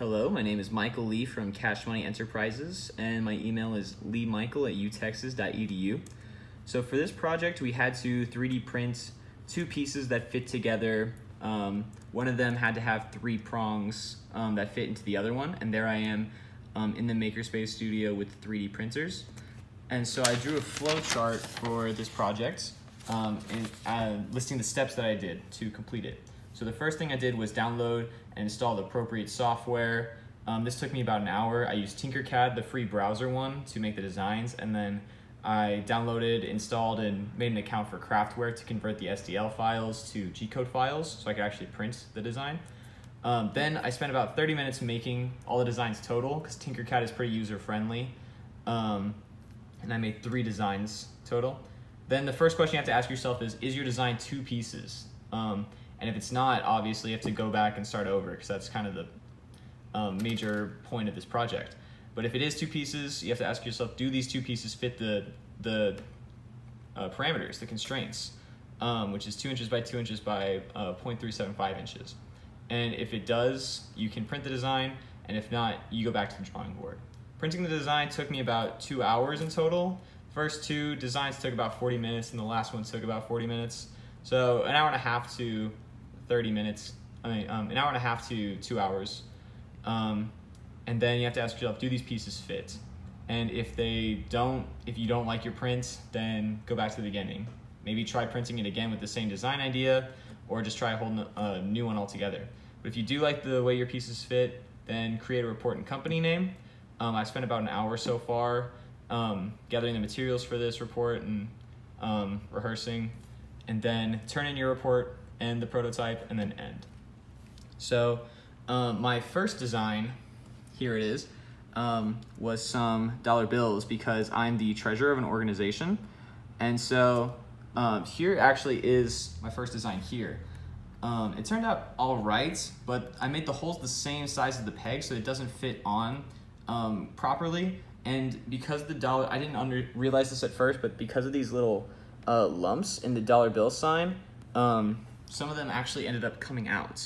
Hello, my name is Michael Lee from Cash Money Enterprises, and my email is leemichael at utexas.edu. So for this project, we had to 3D print two pieces that fit together. Um, one of them had to have three prongs um, that fit into the other one, and there I am um, in the Makerspace studio with 3D printers. And so I drew a flow chart for this project, um, and uh, listing the steps that I did to complete it. So the first thing I did was download and install the appropriate software. Um, this took me about an hour. I used Tinkercad, the free browser one, to make the designs, and then I downloaded, installed, and made an account for Craftware to convert the STL files to G-code files so I could actually print the design. Um, then I spent about 30 minutes making all the designs total because Tinkercad is pretty user-friendly. Um, and I made three designs total. Then the first question you have to ask yourself is, is your design two pieces? Um, and if it's not, obviously you have to go back and start over because that's kind of the um, major point of this project. But if it is two pieces, you have to ask yourself, do these two pieces fit the, the uh, parameters, the constraints, um, which is two inches by two inches by uh, 0.375 inches. And if it does, you can print the design, and if not, you go back to the drawing board. Printing the design took me about two hours in total. First two designs took about 40 minutes, and the last one took about 40 minutes. So an hour and a half to 30 minutes, I mean, um, an hour and a half to two hours. Um, and then you have to ask yourself, do these pieces fit? And if they don't, if you don't like your print, then go back to the beginning. Maybe try printing it again with the same design idea, or just try holding a new one altogether. But if you do like the way your pieces fit, then create a report and company name. Um, I spent about an hour so far um, gathering the materials for this report and um, rehearsing, and then turn in your report and the prototype, and then end. So um, my first design, here it is, um, was some dollar bills because I'm the treasurer of an organization. And so um, here actually is my first design here. Um, it turned out all right, but I made the holes the same size as the peg so it doesn't fit on um, properly. And because the dollar, I didn't under, realize this at first, but because of these little uh, lumps in the dollar bill sign, um, some of them actually ended up coming out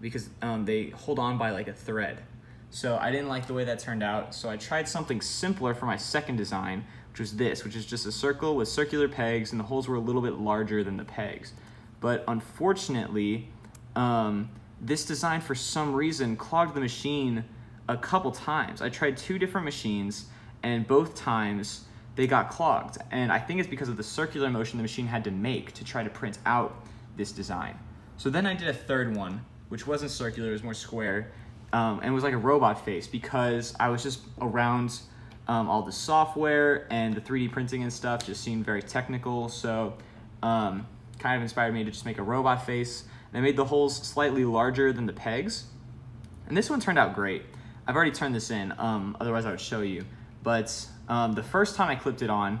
because um, they hold on by like a thread. So I didn't like the way that turned out. So I tried something simpler for my second design, which was this, which is just a circle with circular pegs and the holes were a little bit larger than the pegs. But unfortunately, um, this design for some reason clogged the machine a couple times. I tried two different machines and both times they got clogged. And I think it's because of the circular motion the machine had to make to try to print out this design. So then I did a third one, which wasn't circular, it was more square, um, and it was like a robot face because I was just around um, all the software and the 3D printing and stuff just seemed very technical. So um, kind of inspired me to just make a robot face. And I made the holes slightly larger than the pegs. And this one turned out great. I've already turned this in, um, otherwise I would show you. But um, the first time I clipped it on,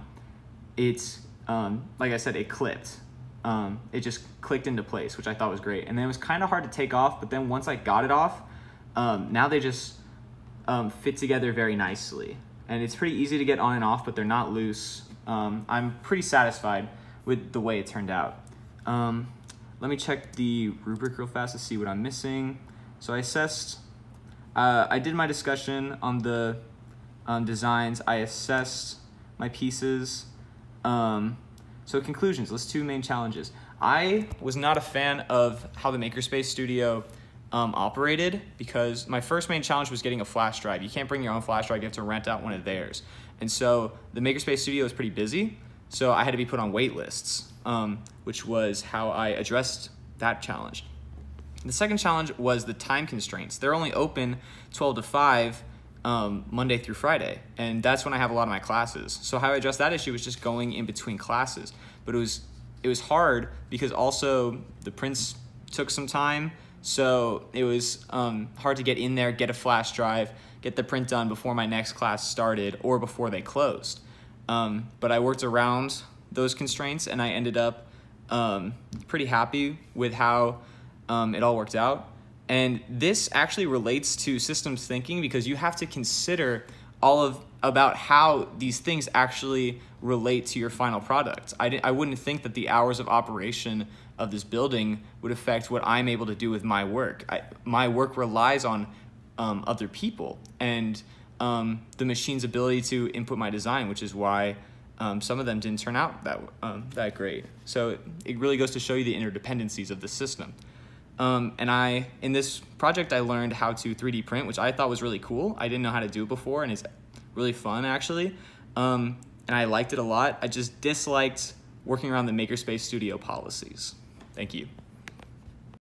it's, um, like I said, it clipped um, it just clicked into place, which I thought was great. And then it was kind of hard to take off, but then once I got it off, um, now they just um, fit together very nicely. And it's pretty easy to get on and off, but they're not loose. Um, I'm pretty satisfied with the way it turned out. Um, let me check the rubric real fast to see what I'm missing. So I assessed, uh, I did my discussion on the um, designs. I assessed my pieces. Um, so conclusions, let's two main challenges. I was not a fan of how the Makerspace Studio um, operated because my first main challenge was getting a flash drive. You can't bring your own flash drive, you have to rent out one of theirs. And so the Makerspace Studio is pretty busy, so I had to be put on wait lists, um, which was how I addressed that challenge. The second challenge was the time constraints. They're only open 12 to 5 um, Monday through Friday, and that's when I have a lot of my classes. So how I addressed that issue was just going in between classes, but it was it was hard because also the prints took some time, so it was um, hard to get in there, get a flash drive, get the print done before my next class started or before they closed. Um, but I worked around those constraints, and I ended up um, pretty happy with how um, it all worked out. And this actually relates to systems thinking because you have to consider all of about how these things actually relate to your final product. I, I wouldn't think that the hours of operation of this building would affect what I'm able to do with my work. I, my work relies on um, other people and um, the machine's ability to input my design, which is why um, some of them didn't turn out that, um, that great. So it really goes to show you the interdependencies of the system. Um, and I, in this project, I learned how to 3D print, which I thought was really cool. I didn't know how to do it before, and it's really fun actually. Um, and I liked it a lot. I just disliked working around the Makerspace Studio policies. Thank you.